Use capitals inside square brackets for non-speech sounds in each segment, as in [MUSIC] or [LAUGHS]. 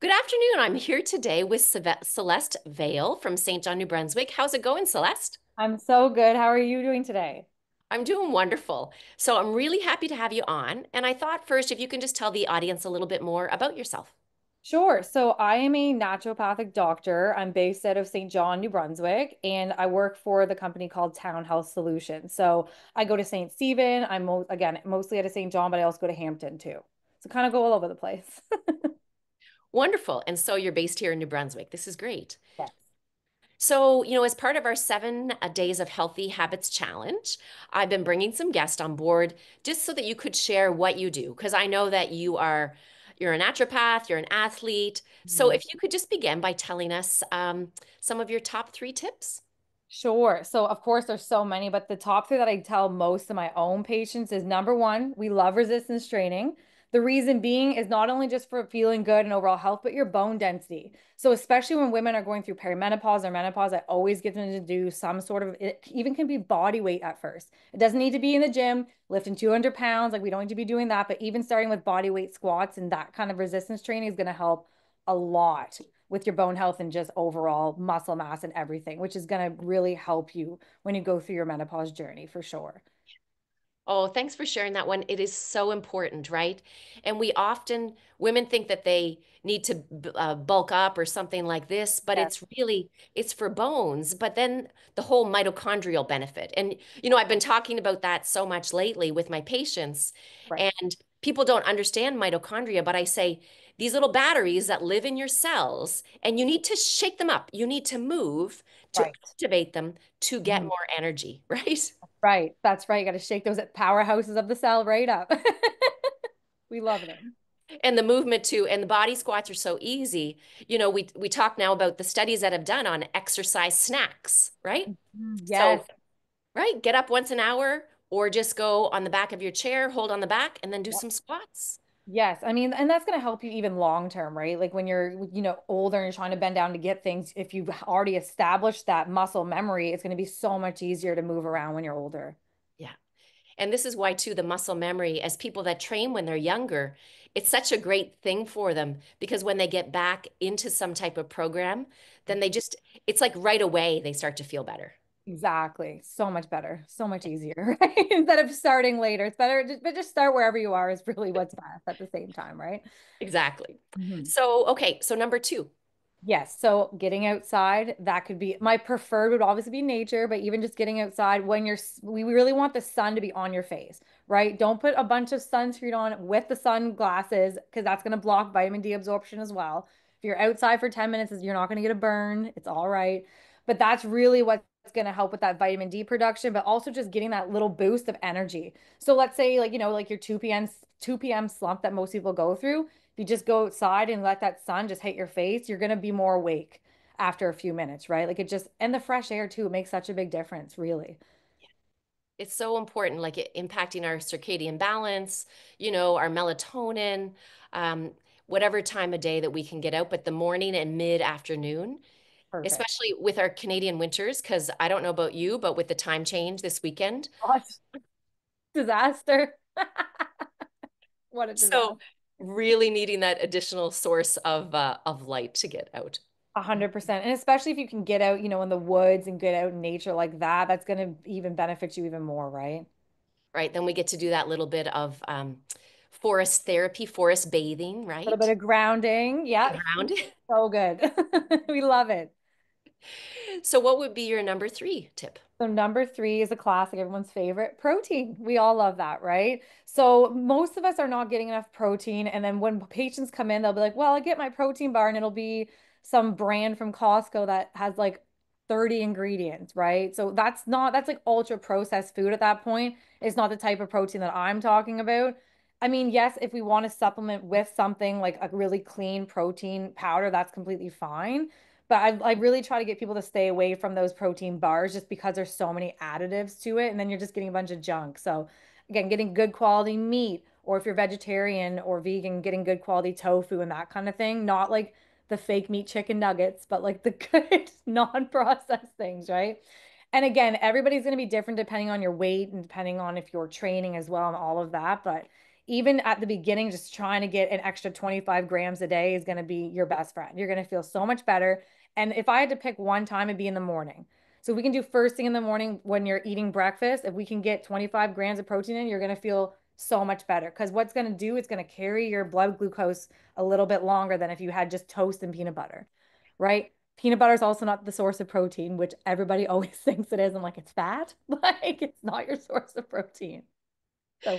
Good afternoon. I'm here today with Celeste Vail from St. John, New Brunswick. How's it going, Celeste? I'm so good. How are you doing today? I'm doing wonderful. So I'm really happy to have you on. And I thought first, if you can just tell the audience a little bit more about yourself. Sure. So I am a naturopathic doctor. I'm based out of St. John, New Brunswick, and I work for the company called Town Health Solutions. So I go to St. Stephen. I'm again mostly at St. John, but I also go to Hampton too. So kind of go all over the place. [LAUGHS] Wonderful. And so you're based here in New Brunswick. This is great. Yes. So, you know, as part of our seven uh, days of healthy habits challenge, I've been bringing some guests on board just so that you could share what you do. Because I know that you are, you're a naturopath, you're an athlete. So, mm-hmm. if you could just begin by telling us um, some of your top three tips. Sure. So, of course, there's so many, but the top three that I tell most of my own patients is number one, we love resistance training. The reason being is not only just for feeling good and overall health, but your bone density. So, especially when women are going through perimenopause or menopause, I always get them to do some sort of, it even can be body weight at first. It doesn't need to be in the gym, lifting 200 pounds. Like, we don't need to be doing that. But even starting with body weight squats and that kind of resistance training is going to help a lot with your bone health and just overall muscle mass and everything, which is going to really help you when you go through your menopause journey for sure. Oh, thanks for sharing that one. It is so important, right? And we often, women think that they need to uh, bulk up or something like this, but yeah. it's really, it's for bones. But then the whole mitochondrial benefit. And, you know, I've been talking about that so much lately with my patients. Right. And people don't understand mitochondria, but I say, these little batteries that live in your cells, and you need to shake them up. You need to move to right. activate them to get mm. more energy, [LAUGHS] right? Right. That's right. You got to shake those powerhouses of the cell right up. [LAUGHS] we love them. And the movement too, and the body squats are so easy. You know, we we talk now about the studies that have done on exercise snacks, right? Mm-hmm. Yes. So, right. Get up once an hour, or just go on the back of your chair, hold on the back, and then do yep. some squats. Yes, I mean, and that's going to help you even long term, right? Like when you're, you know, older and you're trying to bend down to get things, if you've already established that muscle memory, it's going to be so much easier to move around when you're older. Yeah. And this is why, too, the muscle memory, as people that train when they're younger, it's such a great thing for them because when they get back into some type of program, then they just, it's like right away they start to feel better. Exactly. So much better. So much easier, [LAUGHS] right? Instead of starting later. It's better, just, but just start wherever you are is really what's best at the same time, right? Exactly. Mm-hmm. So, okay. So, number two. Yes. So, getting outside, that could be my preferred would obviously be nature, but even just getting outside when you're, we really want the sun to be on your face, right? Don't put a bunch of sunscreen on with the sunglasses because that's going to block vitamin D absorption as well. If you're outside for 10 minutes, you're not going to get a burn. It's all right. But that's really what going to help with that vitamin D production, but also just getting that little boost of energy. So let's say like, you know, like your 2 p.m. 2 p.m. slump that most people go through. If you just go outside and let that sun just hit your face, you're going to be more awake after a few minutes, right? Like it just, and the fresh air too, it makes such a big difference, really. It's so important, like it impacting our circadian balance, you know, our melatonin, um, whatever time of day that we can get out, but the morning and mid afternoon Perfect. especially with our Canadian winters, because I don't know about you, but with the time change this weekend. [LAUGHS] Oh, disaster. what a disaster. So really needing that additional source of uh, of light to get out. A hundred percent. And especially if you can get out, you know, in the woods and get out in nature like that, that's going to even benefit you even more, right? Right. Then we get to do that little bit of um, forest therapy, forest bathing, right? A little bit of grounding. Yeah. Grounding. So good. [LAUGHS] we love it. So, what would be your number three tip? So, number three is a classic, everyone's favorite protein. We all love that, right? So, most of us are not getting enough protein. And then when patients come in, they'll be like, well, I get my protein bar and it'll be some brand from Costco that has like 30 ingredients, right? So, that's not, that's like ultra processed food at that point. It's not the type of protein that I'm talking about. I mean, yes, if we want to supplement with something like a really clean protein powder, that's completely fine. But I, I really try to get people to stay away from those protein bars just because there's so many additives to it. And then you're just getting a bunch of junk. So again, getting good quality meat, or if you're vegetarian or vegan, getting good quality tofu and that kind of thing. Not like the fake meat chicken nuggets, but like the [LAUGHS] good non-processed things, right? And again, everybody's going to be different depending on your weight and depending on if you're training as well and all of that. But even at the beginning, just trying to get an extra 25 grams a day is going to be your best friend. You're going to feel so much better. And if I had to pick one time, it'd be in the morning. So we can do first thing in the morning when you're eating breakfast. If we can get 25 grams of protein in, you're going to feel so much better because what's going to do it's going to carry your blood glucose a little bit longer than if you had just toast and peanut butter right peanut butter is also not the source of protein which everybody [LAUGHS] always thinks it is i'm like it's fat [LAUGHS] like it's not your source of protein so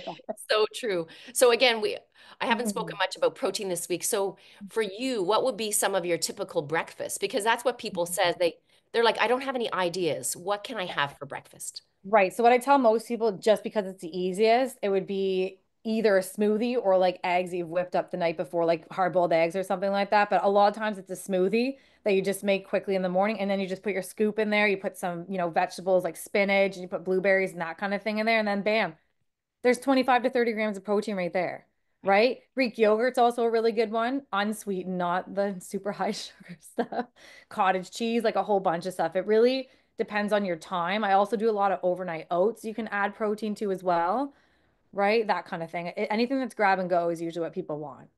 so true so again we i haven't mm-hmm. spoken much about protein this week so for you what would be some of your typical breakfast because that's what people mm-hmm. says they they're like i don't have any ideas what can i have for breakfast Right. So what I tell most people, just because it's the easiest, it would be either a smoothie or like eggs you've whipped up the night before, like hard-boiled eggs or something like that. But a lot of times it's a smoothie that you just make quickly in the morning, and then you just put your scoop in there. You put some, you know, vegetables like spinach, and you put blueberries and that kind of thing in there, and then bam, there's 25 to 30 grams of protein right there. Right? Greek yogurt's also a really good one, unsweetened, not the super high [LAUGHS] sugar stuff. Cottage cheese, like a whole bunch of stuff. It really depends on your time. I also do a lot of overnight oats you can add protein to as well, right? That kind of thing. Anything that's grab and go is usually what people want.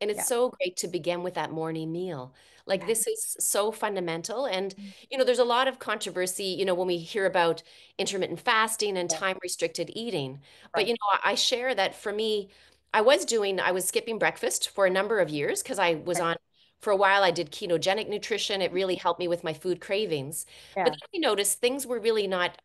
And it's yeah. so great to begin with that morning meal. Like yeah. this is so fundamental. And, mm-hmm. you know, there's a lot of controversy, you know, when we hear about intermittent fasting and yeah. time restricted eating. Right. But, you know, I share that for me, I was doing, I was skipping breakfast for a number of years because I was right. on for a while I did ketogenic nutrition. It really helped me with my food cravings. Yeah. But then I noticed things were really not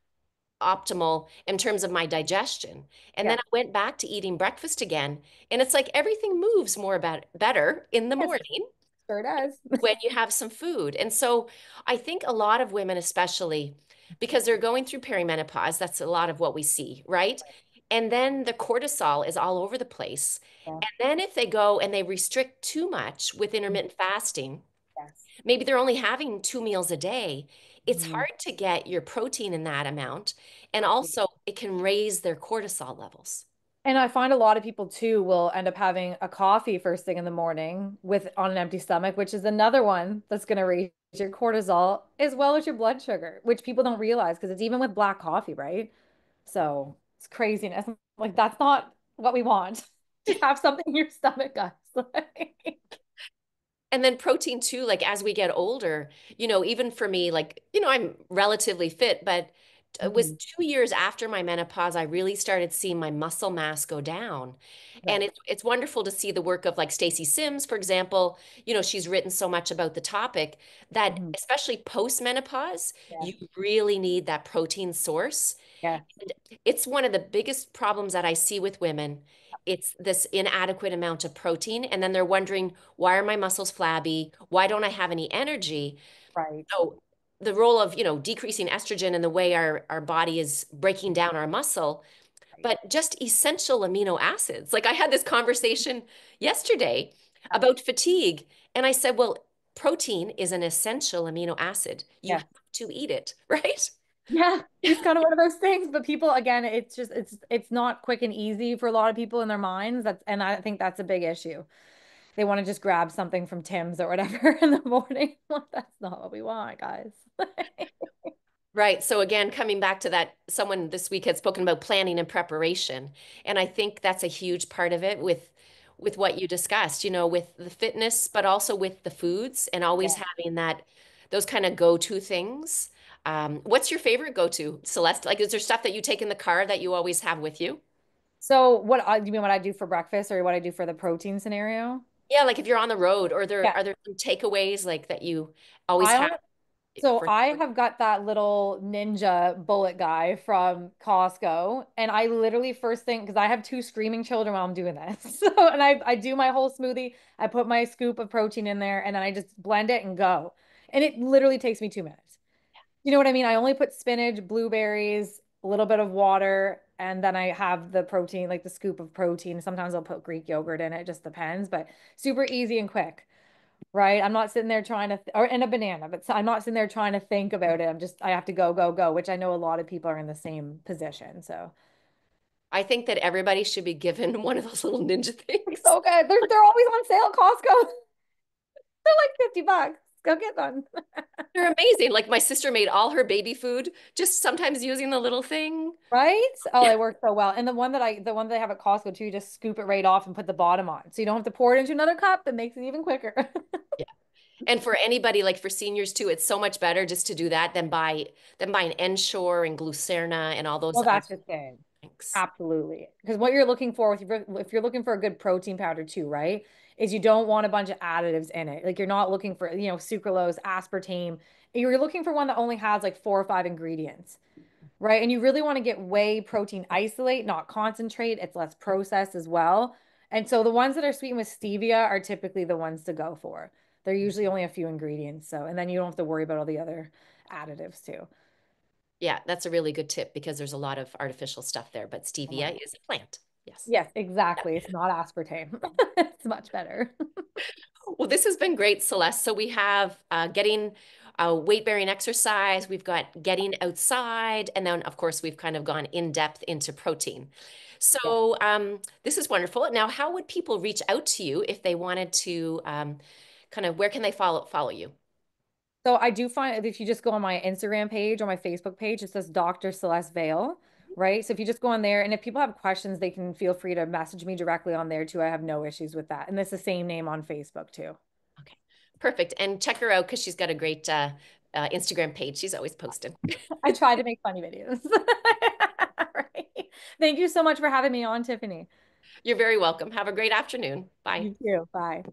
optimal in terms of my digestion. And yeah. then I went back to eating breakfast again. And it's like everything moves more about better in the yes. morning. Sure does. when [LAUGHS] you have some food. And so I think a lot of women, especially because they're going through perimenopause, that's a lot of what we see, right? And then the cortisol is all over the place. Yeah. And then if they go and they restrict too much with mm-hmm. intermittent fasting, yes. maybe they're only having two meals a day. It's mm-hmm. hard to get your protein in that amount. And also, it can raise their cortisol levels. And I find a lot of people too will end up having a coffee first thing in the morning with on an empty stomach, which is another one that's going to raise your cortisol as well as your blood sugar, which people don't realize because it's even with black coffee, right? So it's craziness. [LAUGHS] Like that's not what we want. [LAUGHS] to have something in your stomach, guys. [LAUGHS] and then protein too, like as we get older, you know, even for me, like, you know, I'm relatively fit, but it was mm-hmm. two years after my menopause, I really started seeing my muscle mass go down. Yeah. And it's it's wonderful to see the work of like Stacy Sims, for example. You know, she's written so much about the topic that mm-hmm. especially post menopause, yeah. you really need that protein source. Yeah. And it's one of the biggest problems that I see with women. It's this inadequate amount of protein. And then they're wondering, why are my muscles flabby? Why don't I have any energy? Right. So the role of, you know, decreasing estrogen and the way our, our body is breaking down our muscle, but just essential amino acids. Like I had this conversation yesterday about fatigue. And I said, well, protein is an essential amino acid. You yeah. have to eat it, [LAUGHS] right? Yeah, it's kind of one of those things. But people, again, it's just it's it's not quick and easy for a lot of people in their minds. That's and I think that's a big issue. They want to just grab something from Tim's or whatever [LAUGHS] in the morning. that's not what we want, guys. [LAUGHS] Right. So again, coming back to that, someone this week had spoken about planning and preparation. And I think that's a huge part of it with with what you discussed, you know, with the fitness, but also with the foods and always yeah. having that those kind of go-to things. Um, what's your favorite go-to, Celeste? Like, is there stuff that you take in the car that you always have with you? So what do you mean what I do for breakfast or what I do for the protein scenario? Yeah, like if you're on the road or there yeah. are there some takeaways like that you always I have? So I have got that little ninja bullet guy from Costco. And I literally first thing, because I have two screaming children while I'm doing this. [LAUGHS] So, and I, I do my whole smoothie. I put my scoop of protein in there and then I just blend it and go. And it literally takes me two minutes. You know what I mean? I only put spinach, blueberries, a little bit of water, and then I have the protein, like the scoop of protein. Sometimes I'll put Greek yogurt in it, just depends, but super easy and quick right? I'm not sitting there trying to, or in a banana, but I'm not sitting there trying to think about it. I'm just, I have to go, go, go, which I know a lot of people are in the same position. So I think that everybody should be given [LAUGHS] one of those little ninja things. So good. They're, they're always on sale at Costco. [LAUGHS] they're like 50 bucks. Go get them. [LAUGHS] They're amazing. Like my sister made all her baby food just sometimes using the little thing. Right? Oh, Yeah. it works so well. And the one that I, the one that I have at Costco too, you just scoop it right off and put the bottom on. So you don't have to pour it into another cup. It makes it even quicker. [LAUGHS] Yeah. And for anybody, like for seniors too, it's so much better just to do that than buy than buy an Ensure and Glucerna and all those Well, that's just it. things. Absolutely. Because what you're looking for with if you're looking for a good protein powder too, right? Is you don't want a bunch of additives in it. Like you're not looking for, you know, sucralose, aspartame. You're looking for one that only has like four or five ingredients, right? And you really want to get whey protein isolate, not concentrate. It's less processed as well. And so the ones that are sweetened with stevia are typically the ones to go for. They're usually only a few ingredients. So, and then you don't have to worry about all the other additives too. Yeah, that's a really good tip because there's a lot of artificial stuff there, but Oh stevia is a plant. Yes. Yes, exactly. [LAUGHS] It's not aspartame. [LAUGHS] It's much better. Well, this has been great, Celeste. So we have uh, getting uh, weight-bearing exercise, we've got getting outside, and then of course we've kind of gone in depth into protein. So um, this is wonderful. Now, how would people reach out to you if they wanted to um, kind of where can they follow follow you? So I do find if you just go on my Instagram page or my Facebook page, it says Dr. Celeste Vail, right? So if you just go on there, and if people have questions, they can feel free to message me directly on there too. I have no issues with that. And it's the same name on Facebook too. Okay, perfect. And check her out because she's got a great uh, uh, Instagram page. She's always posting. [LAUGHS] I try to make funny videos. [LAUGHS] Right. Thank you so much for having me on, Tiffany. You're very welcome. Have a great afternoon. Bye. You too. Bye.